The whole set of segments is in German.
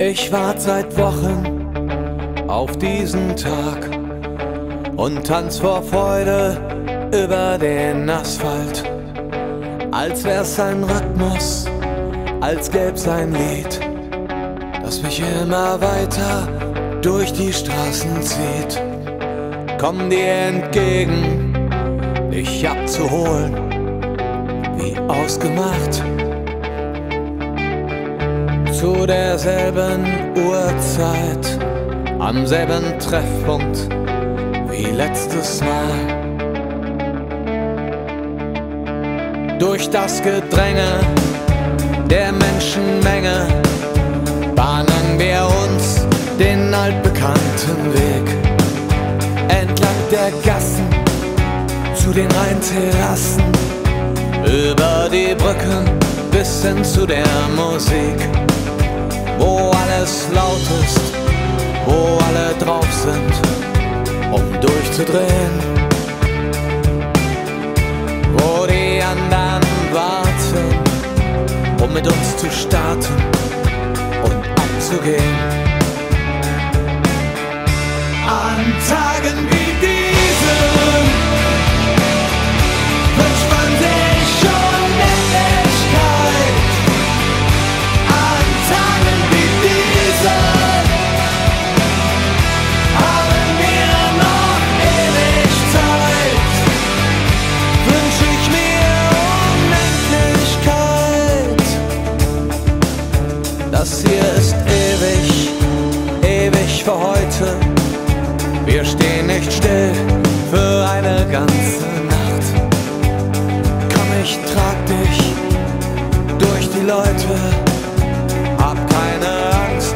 Ich wart seit Wochen auf diesen Tag und tanz vor Freude über den Asphalt. Als wär's ein Rhythmus, als gäb's ein Lied, das mich immer weiter durch die Straßen zieht. Komm dir entgegen, dich abzuholen, wie ausgemacht zu derselben Uhrzeit, am selben Treffpunkt wie letztes Mal. Durch das Gedränge der Menschenmenge bahnen wir uns den altbekannten Weg entlang der Gassen zu den Rheinterrassen, über die Brücken bis hin zu der Musik wo alles laut ist, wo alle drauf sind, um durchzudrehen. Wo die anderen warten, um mit uns zu starten und abzugehen. Wir stehen nicht still für eine ganze Nacht. Komm, ich trag dich durch die Leute. Hab keine Angst,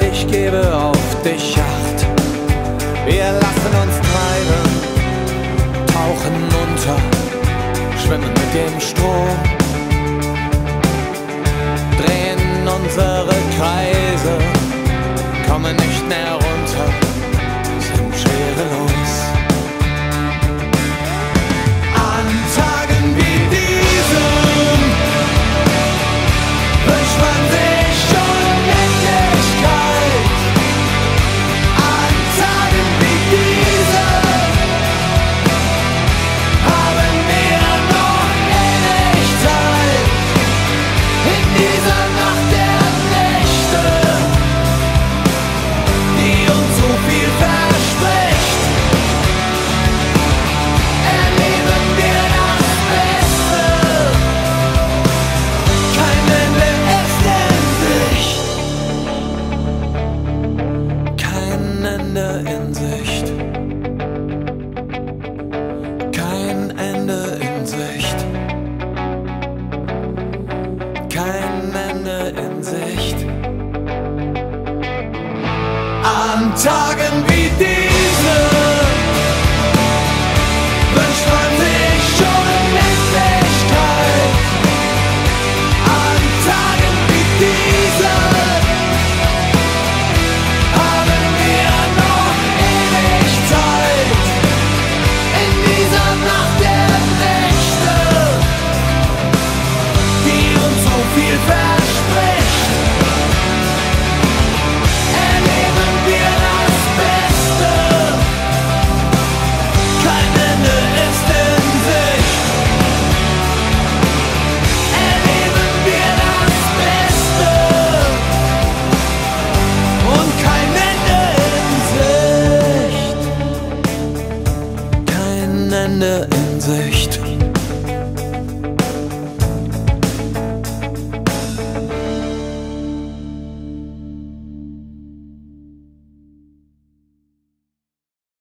ich gebe auf dich Acht. Wir lassen uns treiben, tauchen unter, schwimmen mit dem Strom, drehen unsere Kreise, kommen nicht mehr Tagen